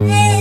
Hey.